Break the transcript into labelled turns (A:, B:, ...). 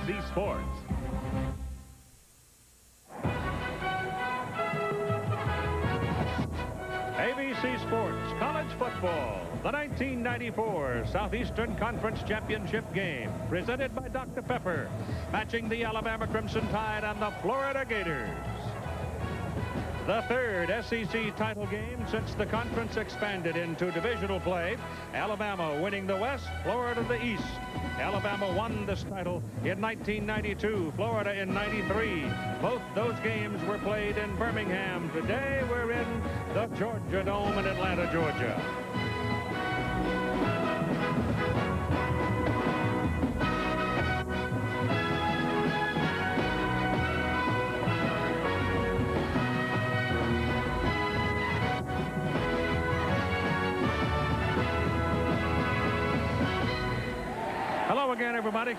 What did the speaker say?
A: ABC Sports. ABC Sports College Football, the 1994 Southeastern Conference Championship game, presented by Dr. Pepper, matching the Alabama Crimson Tide and the Florida Gators. The third SEC title game since the conference expanded into divisional play. Alabama winning the West, Florida the East. Alabama won this title in 1992, Florida in 93. Both those games were played in Birmingham. Today we're in the Georgia Dome in Atlanta, Georgia. Hello again, everybody.